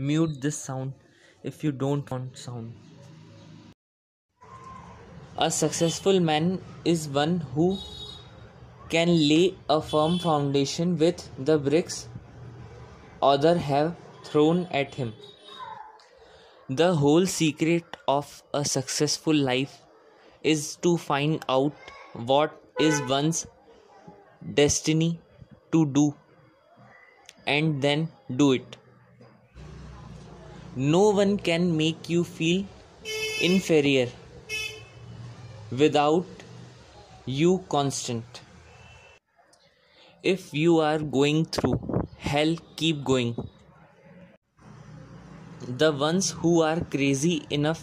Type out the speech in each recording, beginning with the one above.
Mute this sound if you don't want sound. A successful man is one who can lay a firm foundation with the bricks others have thrown at him. The whole secret of a successful life is to find out what is one's destiny to do and then do it. No one can make you feel inferior without you constant. If you are going through hell, keep going. The ones who are crazy enough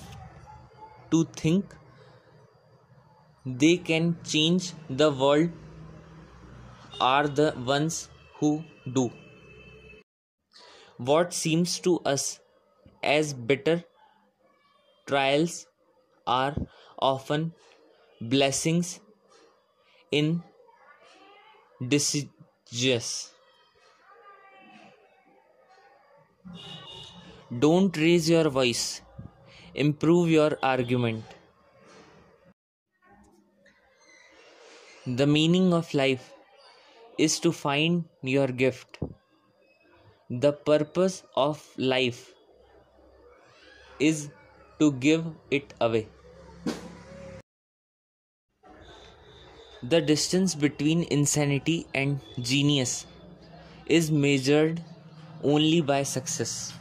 to think they can change the world are the ones who do. What seems to us as bitter trials are often blessings in disguise. Don't raise your voice. Improve your argument. The meaning of life is to find your gift. The purpose of life is to give it away. The distance between insanity and genius is measured only by success.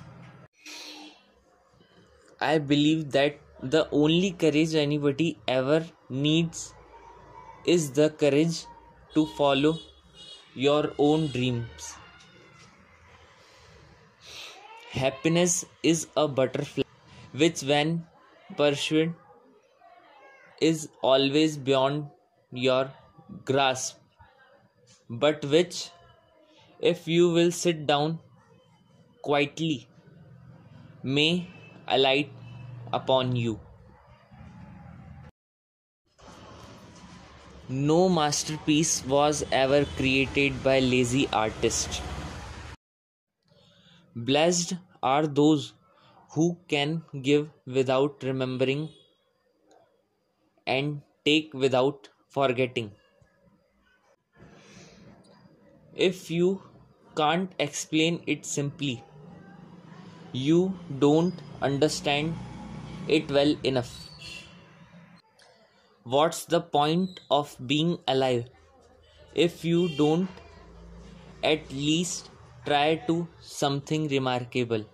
I believe that the only courage anybody ever needs is the courage to follow your own dreams. Happiness is a butterfly which, when pursued, is always beyond your grasp, but which, if you will sit down quietly, may alight upon you. No masterpiece was ever created by lazy artists. Blessed are those who can give without remembering and take without forgetting. If you can't explain it simply, you don't understand it well enough. What's the point of being alive if you don't at least try to something remarkable?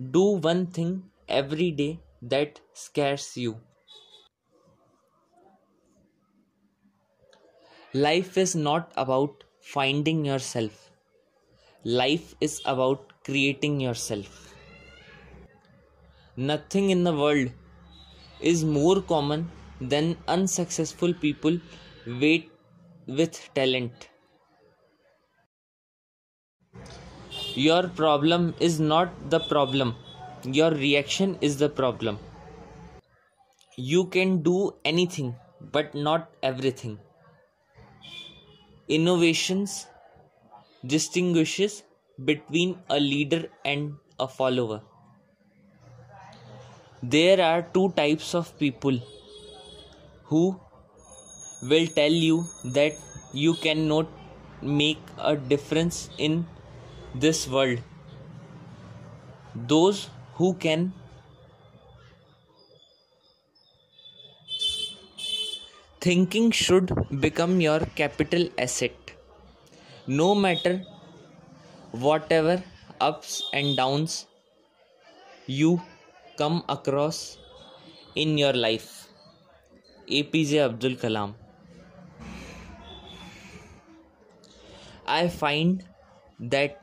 Do one thing every day that scares you. Life is not about finding yourself. Life is about creating yourself. Nothing in the world is more common than unsuccessful people wait with talent. Your problem is not the problem, your reaction is the problem. You can do anything, but not everything. Innovations distinguishes between a leader and a follower. There are two types of people who will tell you that you cannot make a difference in this world. Those who can thinking should become your capital asset. No matter whatever ups and downs you come across in your life? APJ Abdul Kalam. I find that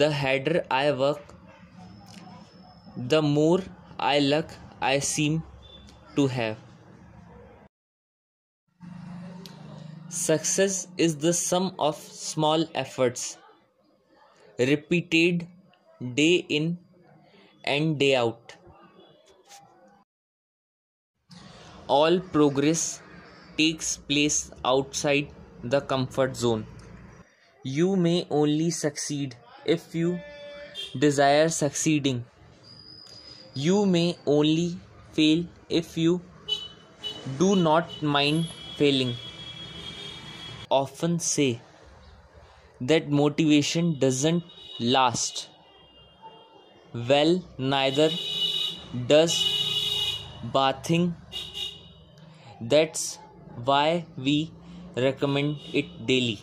the harder I work, the more I luck I seem to have. Success is the sum of small efforts repeated day in and day out. all progress takes place outside the comfort zone. You may only succeed if you desire succeeding. You may only fail if you do not mind failing. Often say that motivation doesn't last. Well, neither does bathing. That's why we recommend it daily.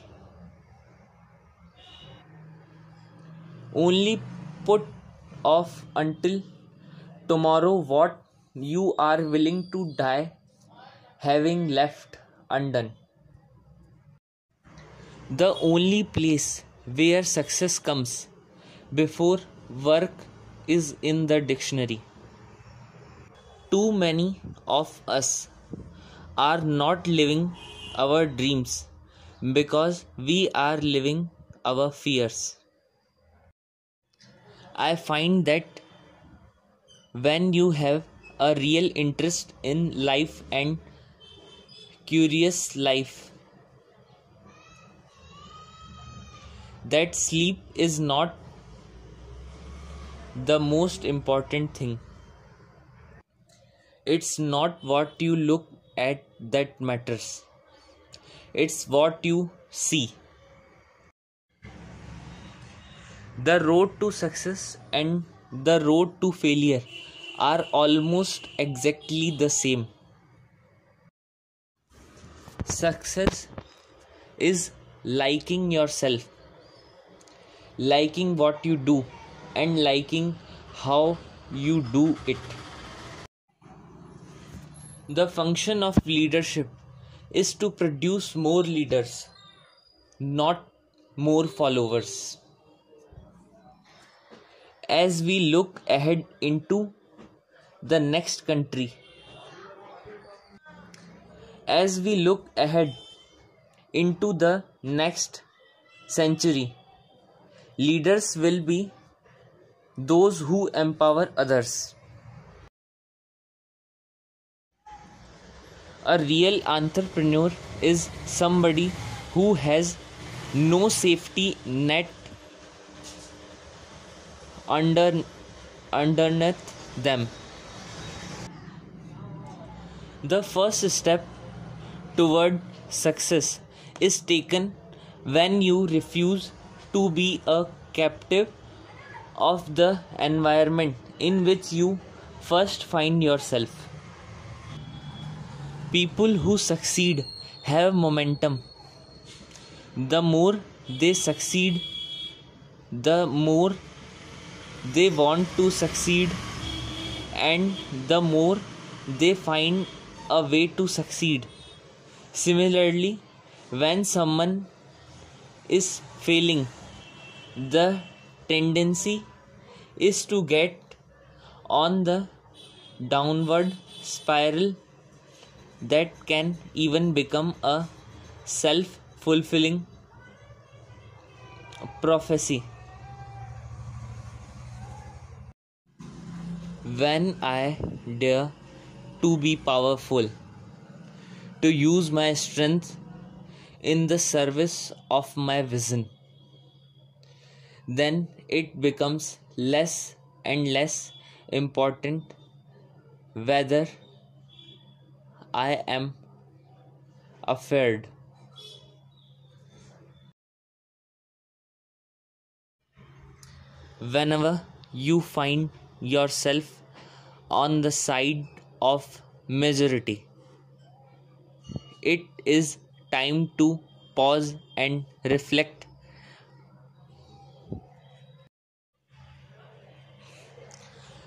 Only put off until tomorrow what you are willing to die having left undone. The only place where success comes before work is in the dictionary. Too many of us are not living our dreams because we are living our fears. I find that when you have a real interest in life and curious life that sleep is not the most important thing. It's not what you look at that matters. It's what you see The road to success and the road to failure are almost exactly the same. Success is liking yourself, liking what you do, and liking how you do it. The function of leadership is to produce more leaders, not more followers as we look ahead into the next country. As we look ahead into the next century leaders will be those who empower others. A real entrepreneur is somebody who has no safety net under underneath them the first step toward success is taken when you refuse to be a captive of the environment in which you first find yourself. People who succeed have momentum. The more they succeed, the more they want to succeed and the more they find a way to succeed. Similarly when someone is failing the tendency is to get on the downward spiral that can even become a self fulfilling prophecy when I dare to be powerful, to use my strength in the service of my vision, then it becomes less and less important whether I am afraid. Whenever you find yourself on the side of majority. It is time to pause and reflect.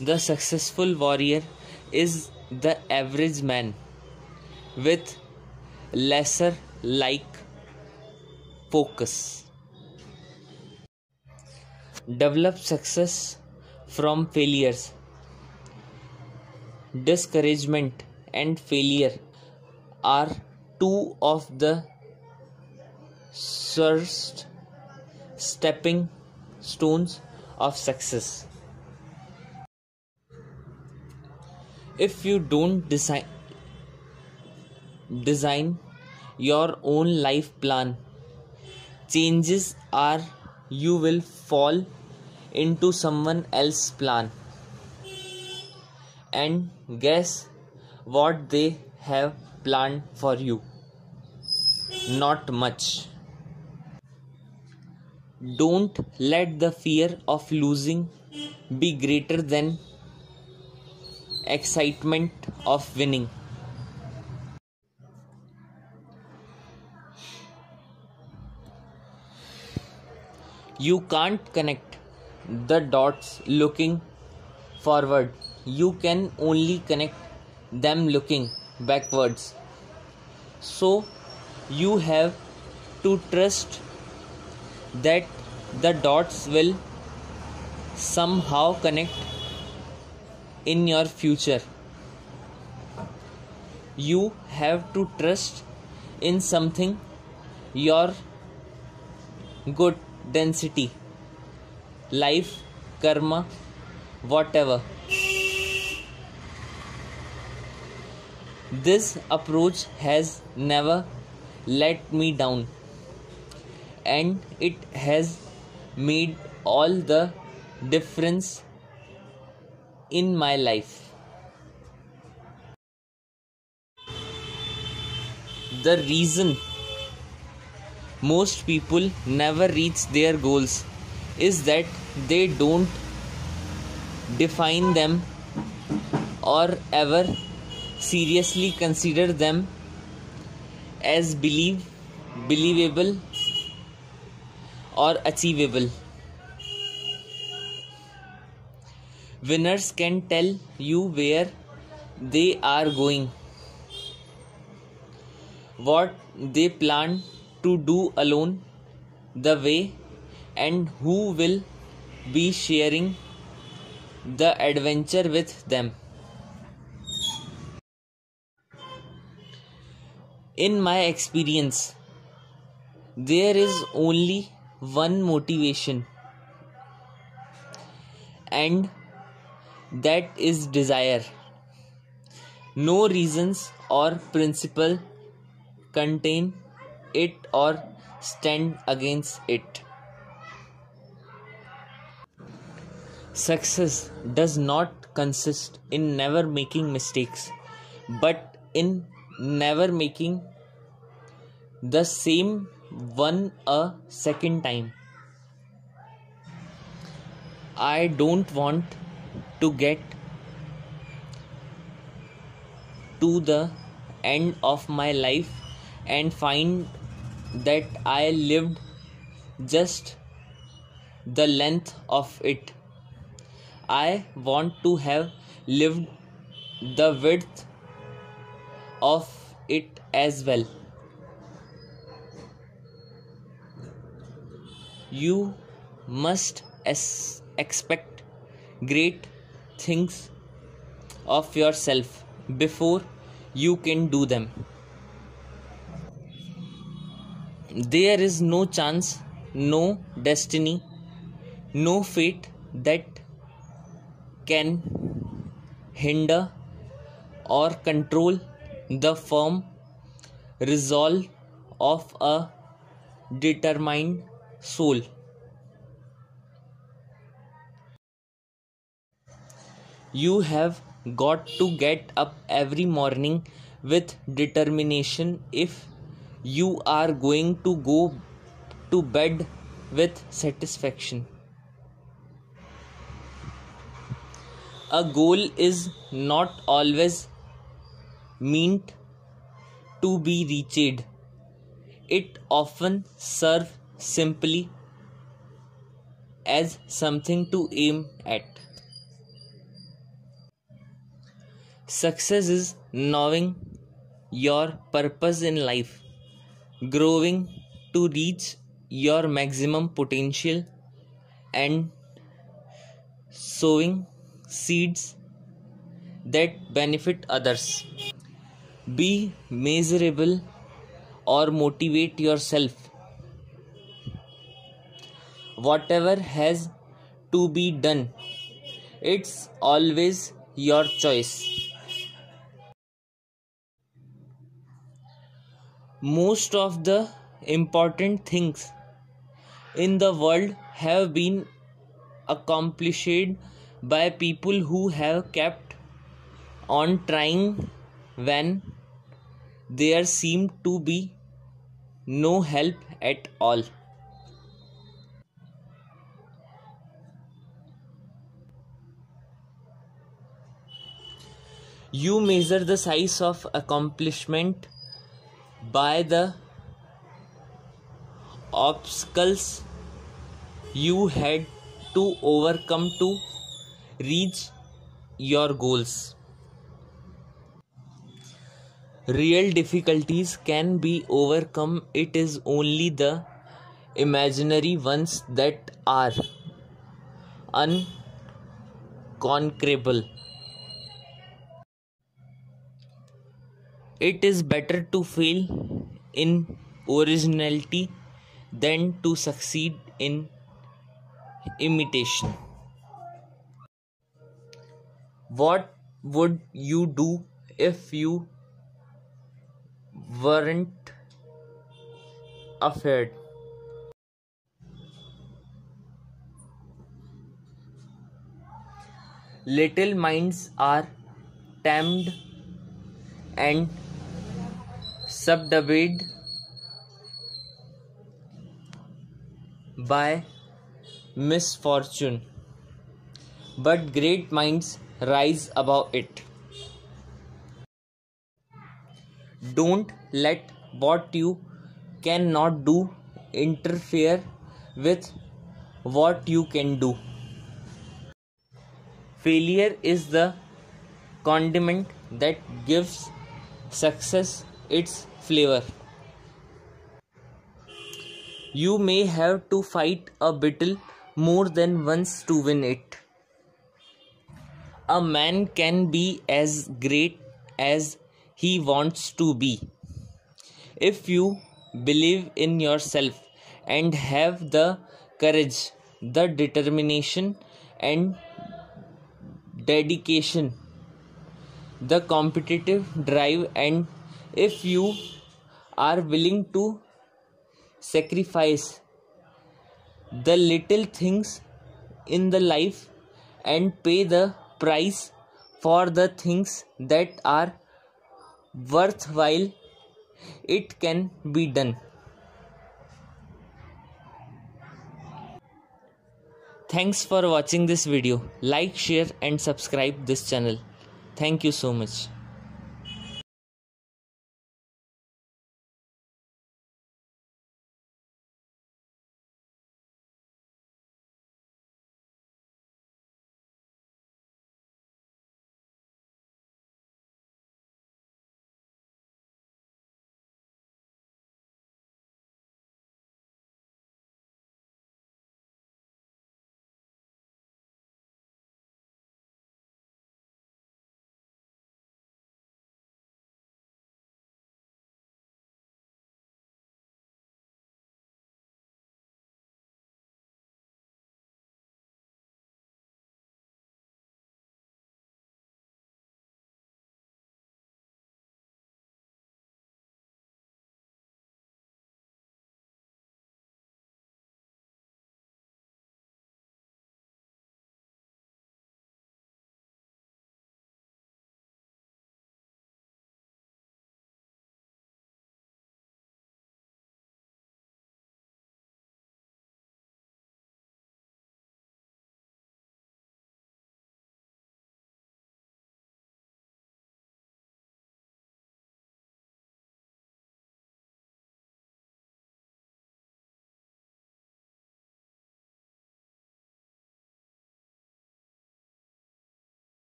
The successful warrior is the average man with lesser like focus. Develop success from failures discouragement and failure are two of the first stepping stones of success. If you don't design design your own life plan changes are you will fall into someone else's plan and guess what they have planned for you. Not much. Don't let the fear of losing be greater than excitement of winning. You can't connect the dots looking forward you can only connect them looking backwards. So you have to trust that the dots will somehow connect in your future. You have to trust in something your good density life karma whatever this approach has never let me down. And it has made all the difference in my life. The reason most people never reach their goals is that they don't define them or ever seriously consider them as believe believable or achievable winners can tell you where they are going what they plan to do alone the way and who will be sharing the adventure with them. In my experience, there is only one motivation, and that is desire. No reasons or principle contain it or stand against it. Success does not consist in never making mistakes, but in never making the same one a second time. I don't want to get to the end of my life and find that I lived just the length of it. I want to have lived the width of it as well. You must es- expect great things of yourself before you can do them. There is no chance, no destiny, no fate that can hinder or control the firm resolve of a determined soul. You have got to get up every morning with determination if you are going to go to bed with satisfaction. A goal is not always meant to be reached. It often serves simply as something to aim at. Success is knowing your purpose in life growing to reach your maximum potential and sowing seeds that benefit others. Be miserable or motivate yourself. Whatever has to be done, it's always your choice. most of the important things in the world have been accomplished by people who have kept on trying when there seemed to be no help at all. You measure the size of accomplishment by the obstacles you had to overcome to reach your goals. Real difficulties can be overcome, it is only the imaginary ones that are unconquerable. It is better to fail in originality than to succeed in imitation. What would you do if you weren't afraid? Little minds are tamed and subdued by misfortune, but great minds rise above it. Don't let what you cannot do interfere with what you can do. Failure is the condiment that gives success its flavor. You may have to fight a battle more than once to win it. A man can be as great as he wants to be. If you believe in yourself and have the courage, the determination, and dedication, the competitive drive, and if you are willing to sacrifice the little things in the life and pay the price for the things that are worthwhile it can be done. Thanks for watching this video. Like share and subscribe this channel. Thank you so much